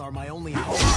are my only hope.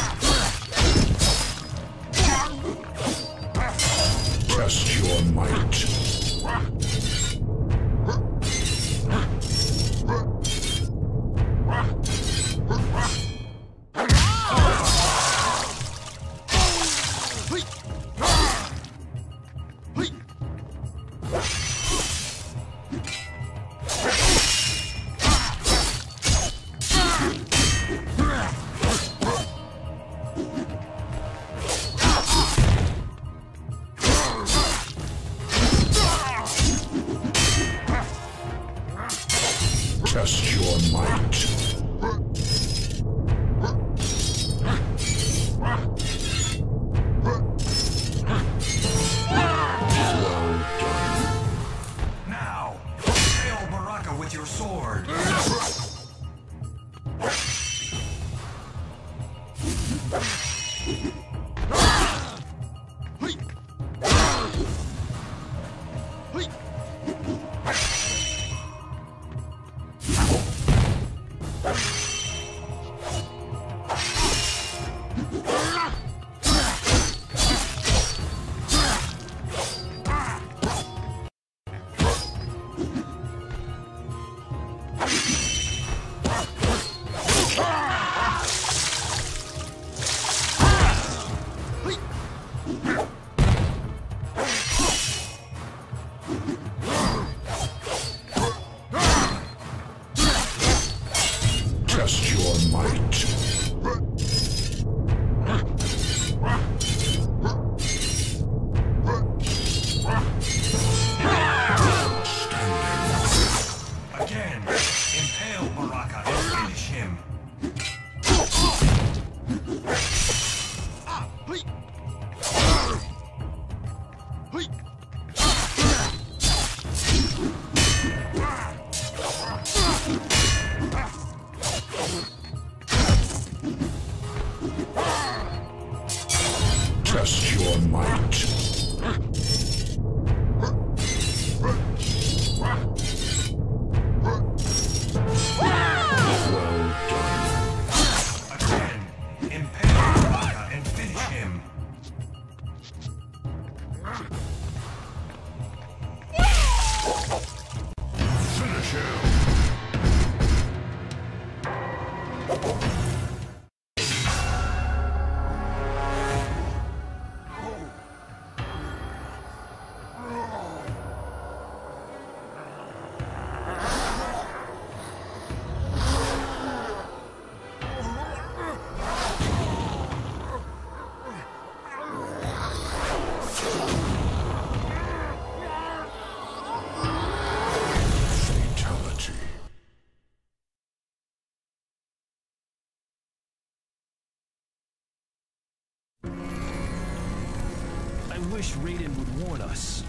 I wish Raiden would warn us.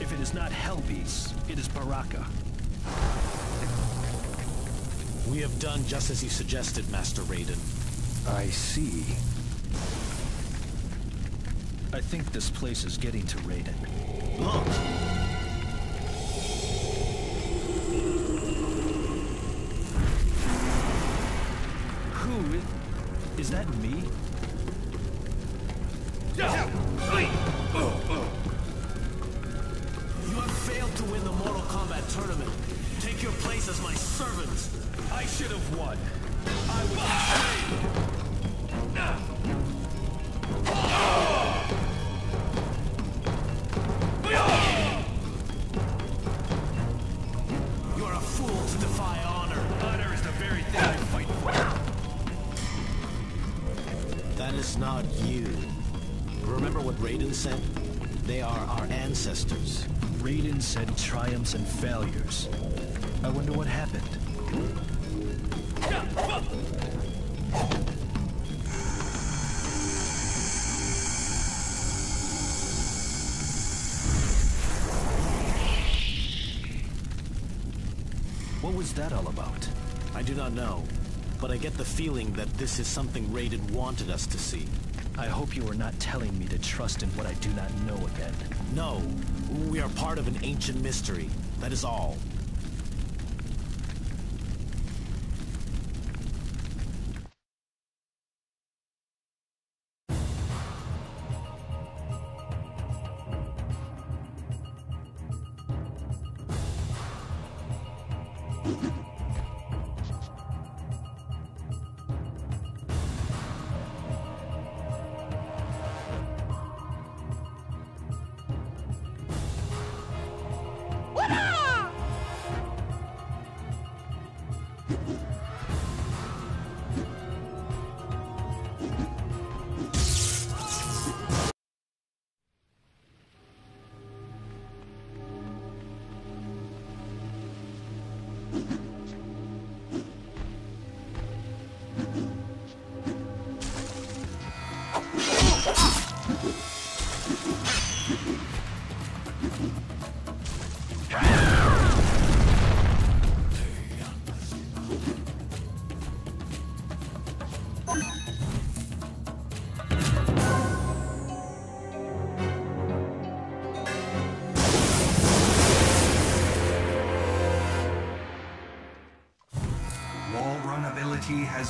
If it is not Hellbeast, it is Baraka. We have done just as you suggested, Master Raiden. I see. I think this place is getting to Raiden. Look! Who? i- Is that me? Place as my servant. I should have won. I was betrayed. You're a fool to defy honor. Honor is the very thing I fight for. That is not you. Remember what Raiden said? They are our ancestors. Raiden said triumphs and failures. I wonder what happened. What was that all about? I do not know, but I get the feeling that this is something Raiden wanted us to see. I hope you are not telling me to trust in what I do not know again. No, we are part of an ancient mystery. That is all.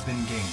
Been gained.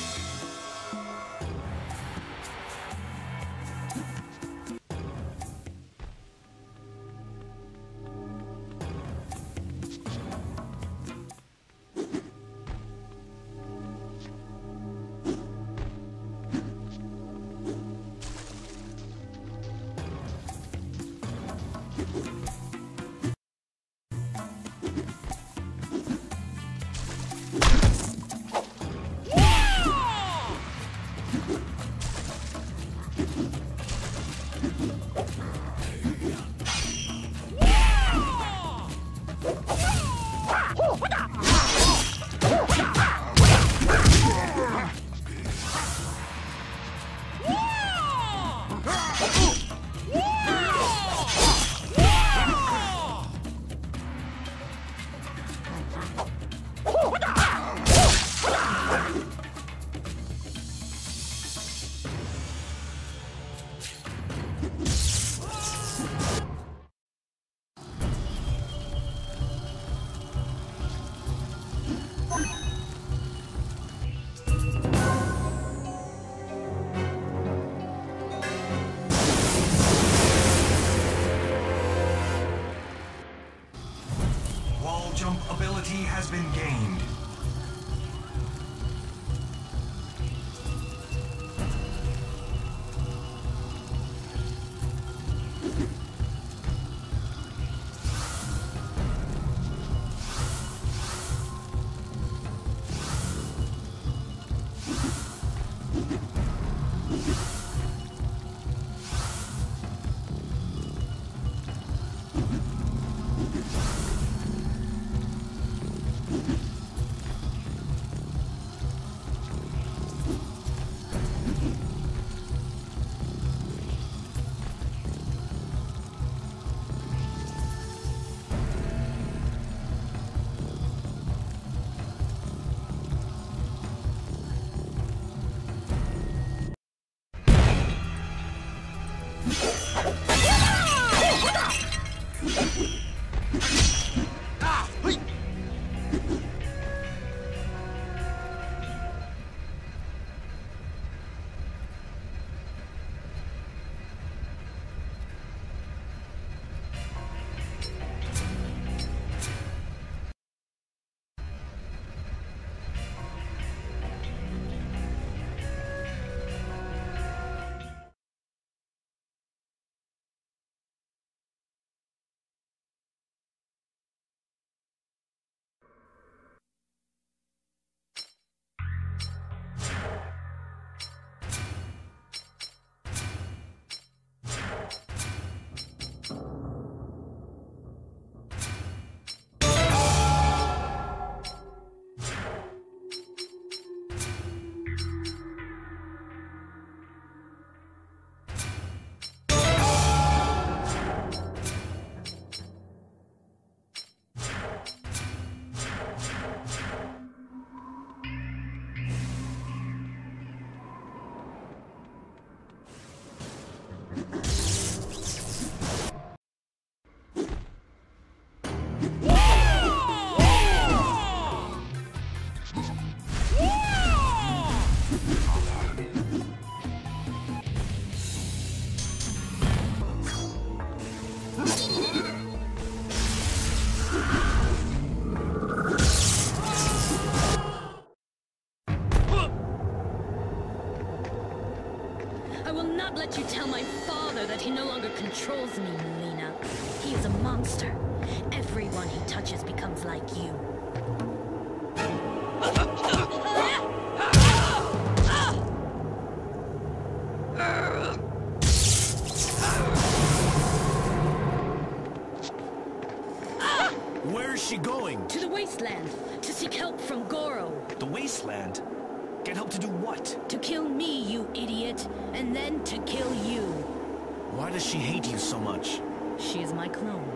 She is my clone.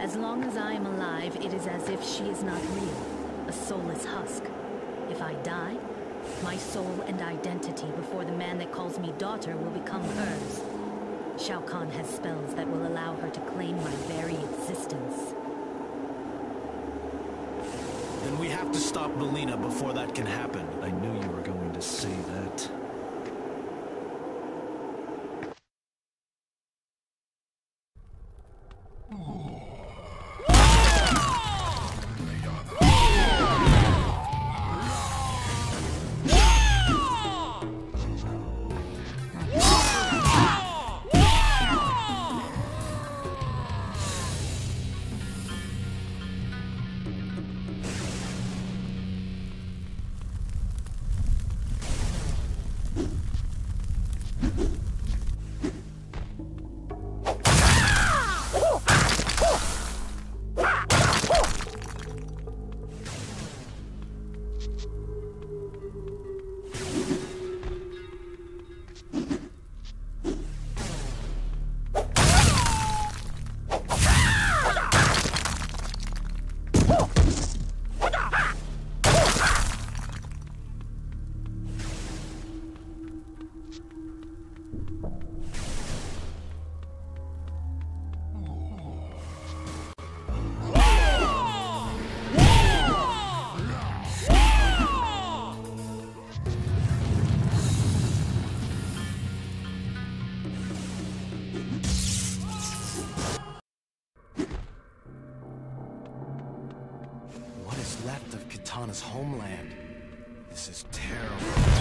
As long as I am alive, it is as if she is not real. A soulless husk. If I die, my soul and identity before the man that calls me daughter will become hers. Shao Kahn has spells that will allow her to claim my very existence. Then we have to stop Mileena before that can happen. I knew you were going to say of Kitana's homeland? This is terrible.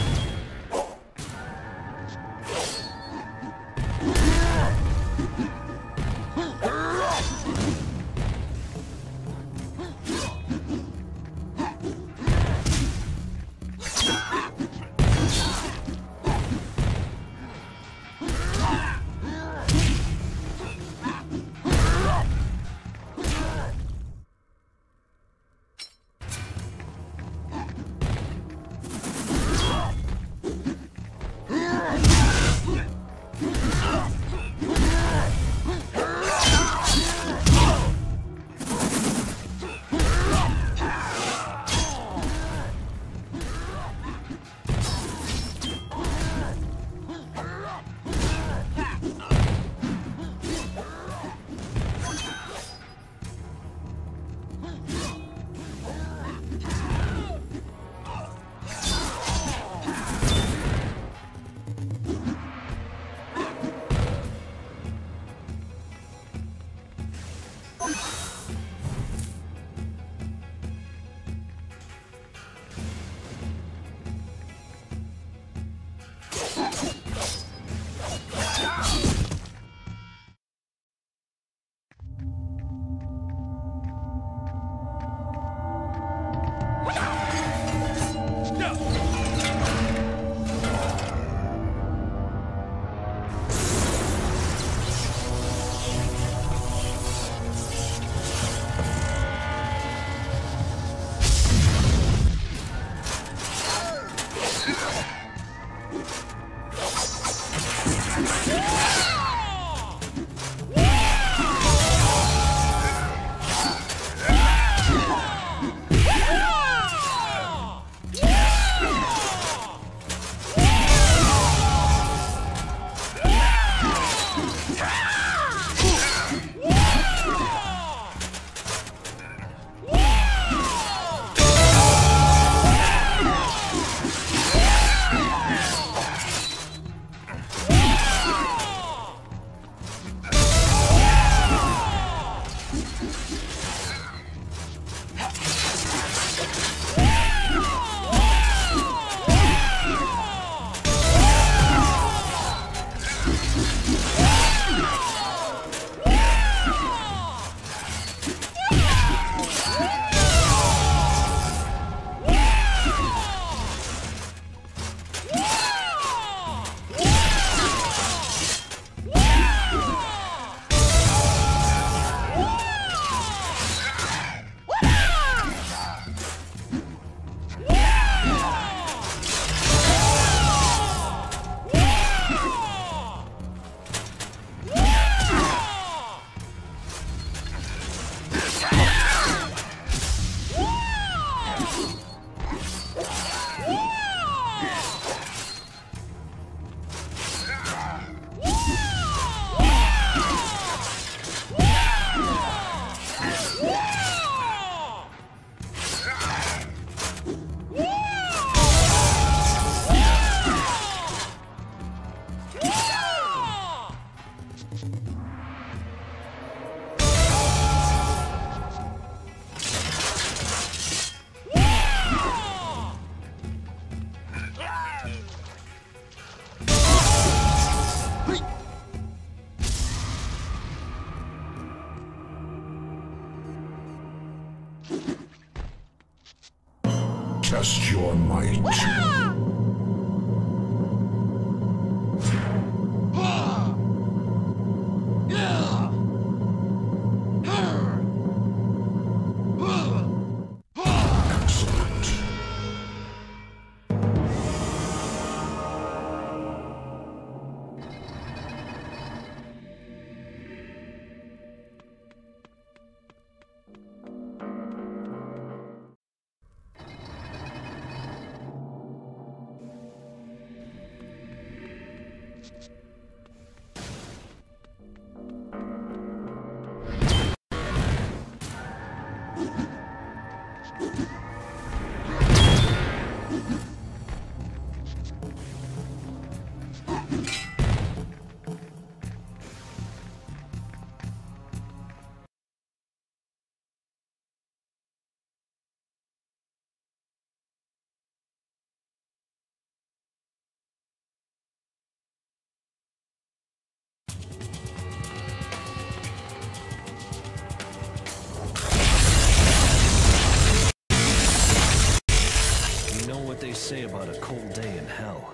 Say about a cold day in hell.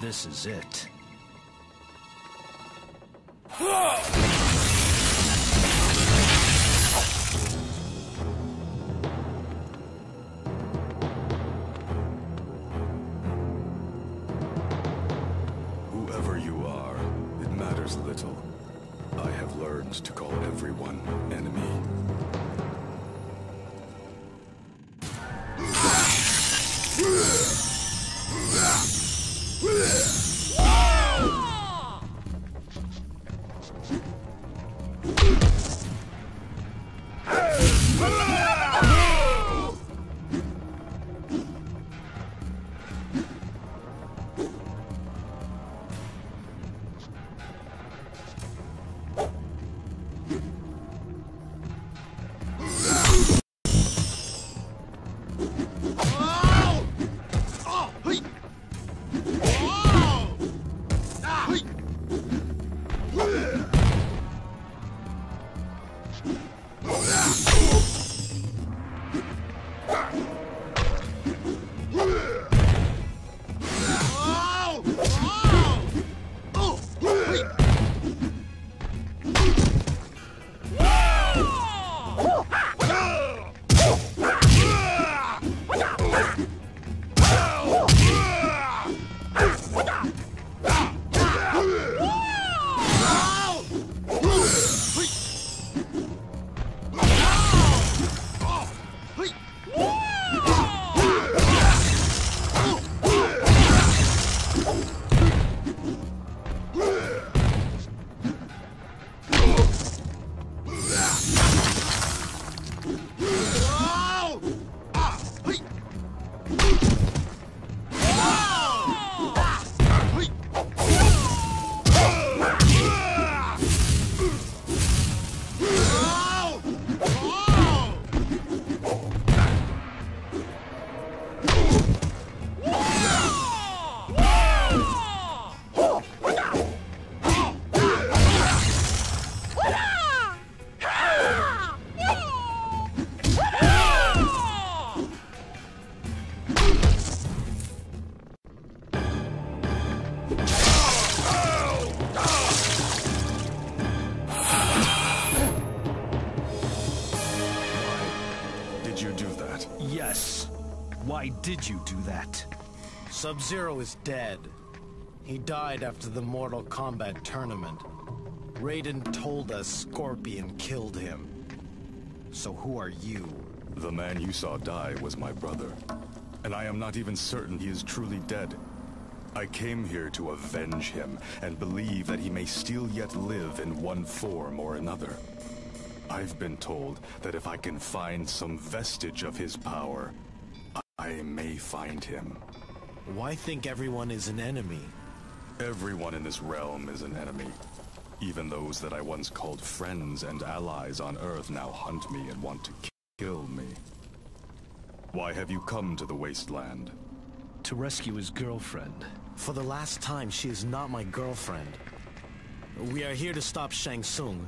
This is it. Why did you do that? Sub-Zero is dead. He died after the Mortal Kombat tournament. Raiden told us Scorpion killed him. So who are you? The man you saw die was my brother. And I am not even certain he is truly dead. I came here to avenge him and believe that he may still yet live in one form or another. I've been told that if I can find some vestige of his power, I may find him. Why think everyone is an enemy? Everyone in this realm is an enemy. Even those that I once called friends and allies on Earth now hunt me and want to kill me. Why have you come to the Wasteland? To rescue his girlfriend. For the last time, she is not my girlfriend. We are here to stop Shang Tsung.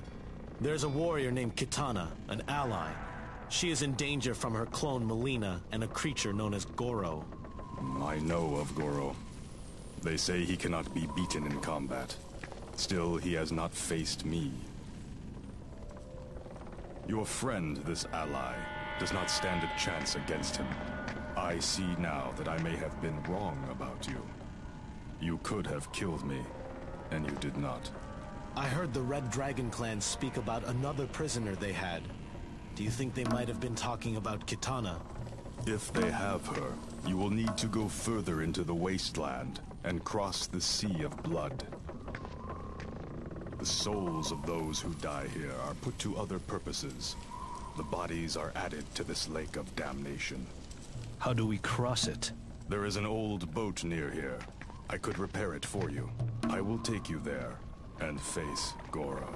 There's a warrior named Kitana, an ally. She is in danger from her clone Mileena and a creature known as Goro. I know of Goro. They say he cannot be beaten in combat. Still, he has not faced me. Your friend, this ally, does not stand a chance against him. I see now that I may have been wrong about you. You could have killed me, and you did not. I heard the Red Dragon Clan speak about another prisoner they had. Do you think they might have been talking about Kitana? If they have her, you will need to go further into the wasteland and cross the Sea of Blood. The souls of those who die here are put to other purposes. The bodies are added to this lake of damnation. How do we cross it? There is an old boat near here. I could repair it for you. I will take you there and face Goro.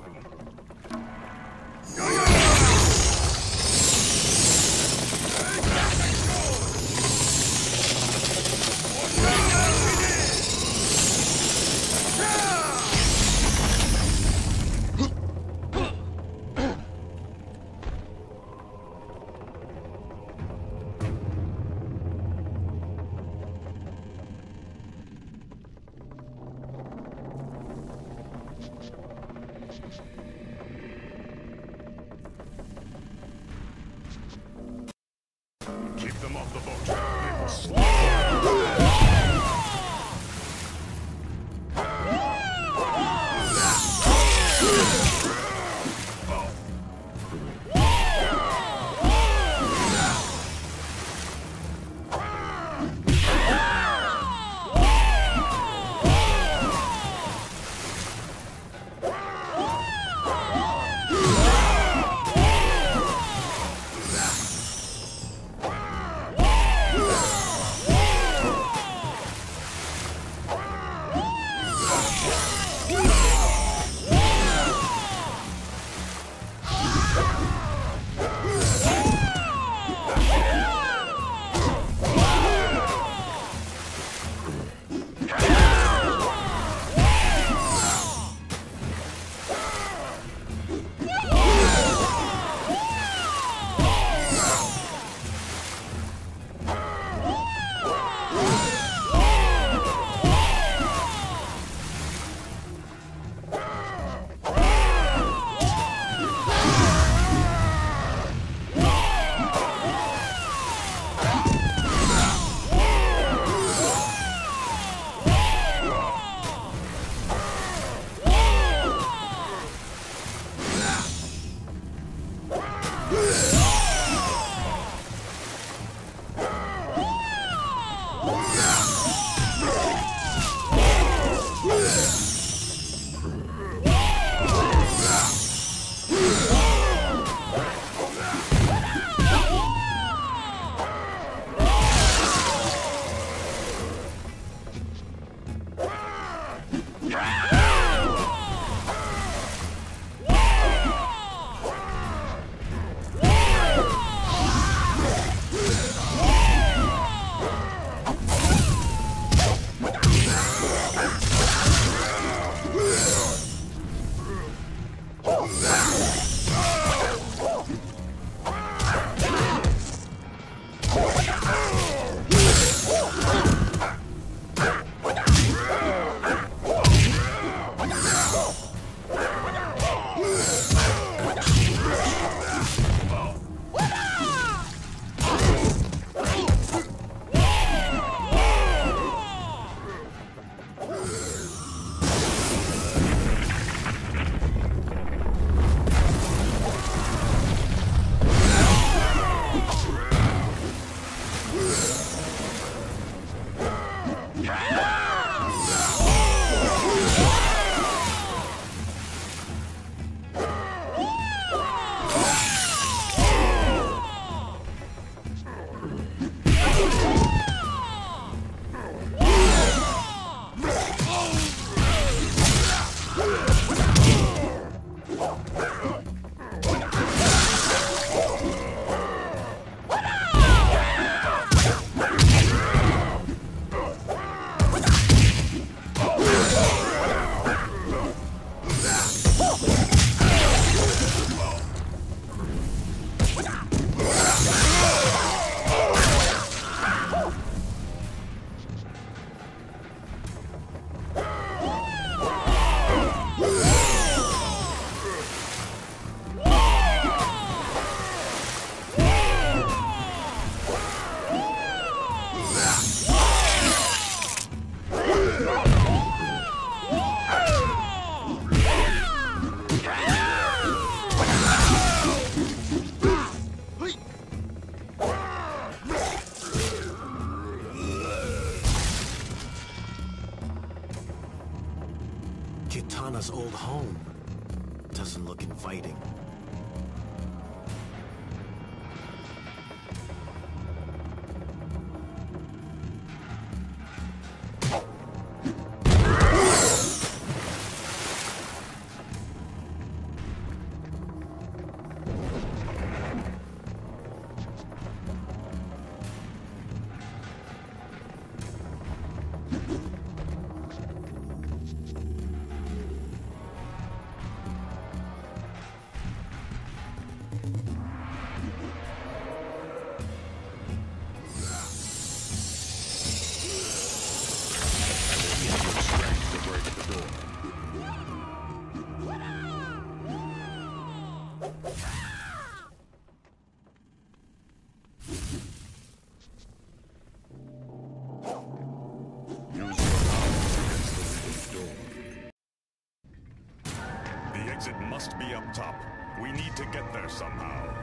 Get there somehow.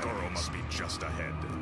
Goro must be just ahead.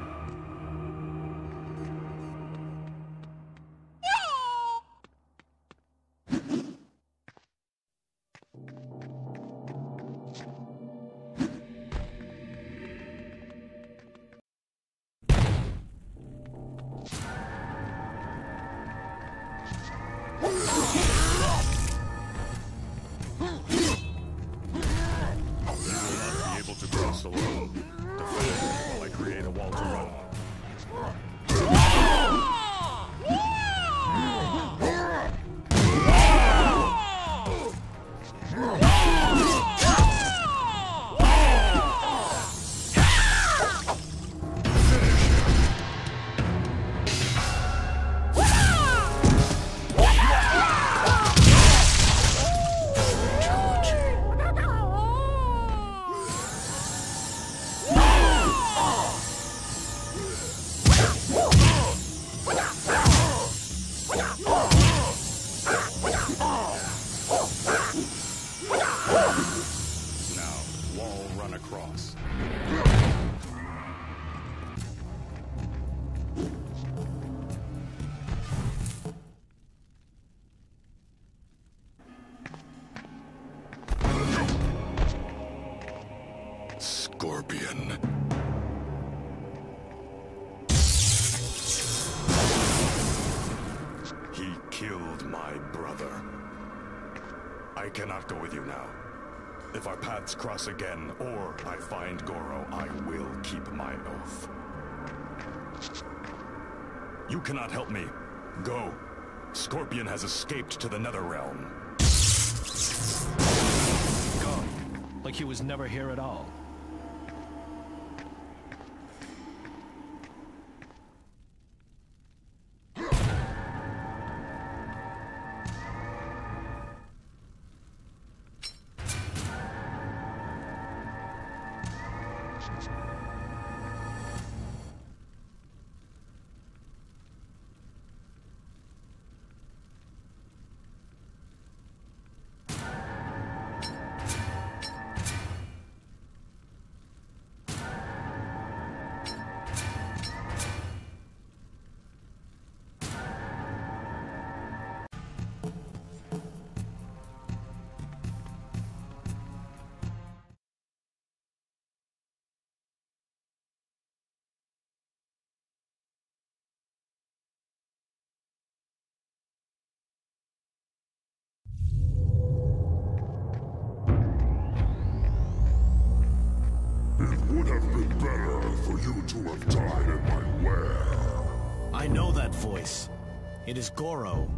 Scorpion. He killed my brother. I cannot go with you now. If our paths cross again, or I find Goro, I will keep my oath. You cannot help me. Go. Scorpion has escaped to the Netherrealm. Gone. Like he was never here at all. Would have been better for you to have died in my lair. I know that voice. It is Goro.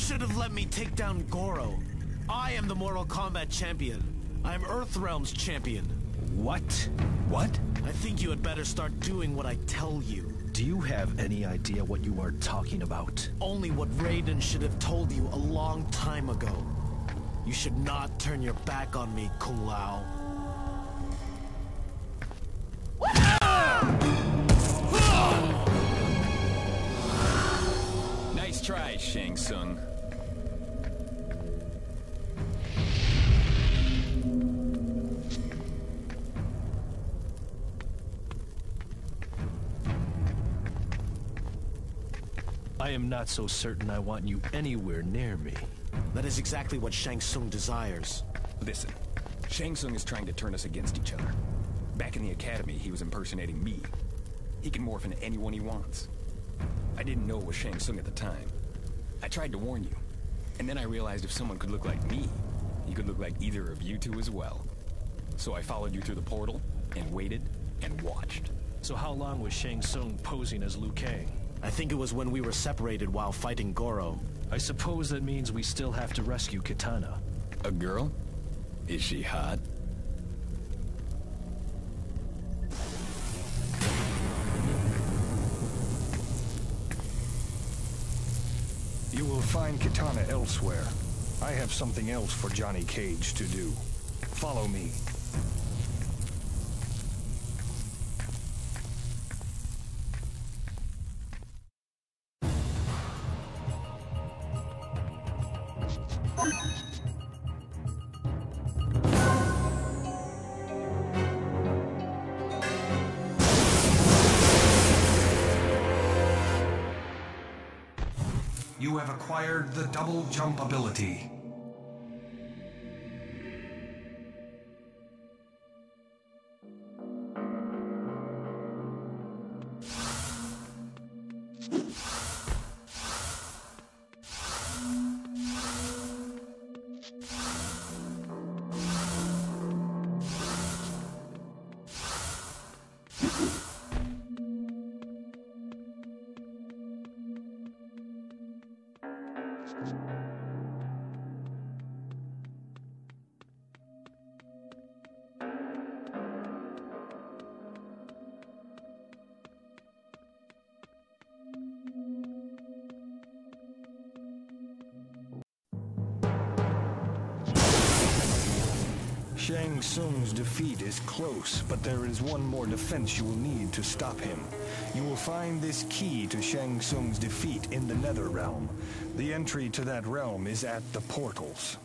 Should have let me take down Goro. I am the Mortal Kombat champion. I am Earthrealm's champion. What? What? I think you had better start doing what I tell you. Do you have any idea what you are talking about? Only what Raiden should have told you a long time ago. You should not turn your back on me, Kung Lao. Nice try, Shang Tsung. I am not so certain I want you anywhere near me. That is exactly what Shang Tsung desires. Listen, Shang Tsung is trying to turn us against each other. Back in the academy, he was impersonating me. He can morph into anyone he wants. I didn't know it was Shang Tsung at the time. I tried to warn you. And then I realized if someone could look like me, he could look like either of you two as well. So I followed you through the portal, and waited, and watched. So how long was Shang Tsung posing as Liu Kang? I think it was when we were separated while fighting Goro. I suppose that means we still have to rescue Kitana. A girl? Is she hot? You will find Kitana elsewhere. I have something else for Johnny Cage to do. Follow me. Acquired the double jump ability. Shang Tsung's defeat is close, but there is one more defense you will need to stop him. You will find this key to Shang Tsung's defeat in the Nether Realm. The entry to that realm is at the portals.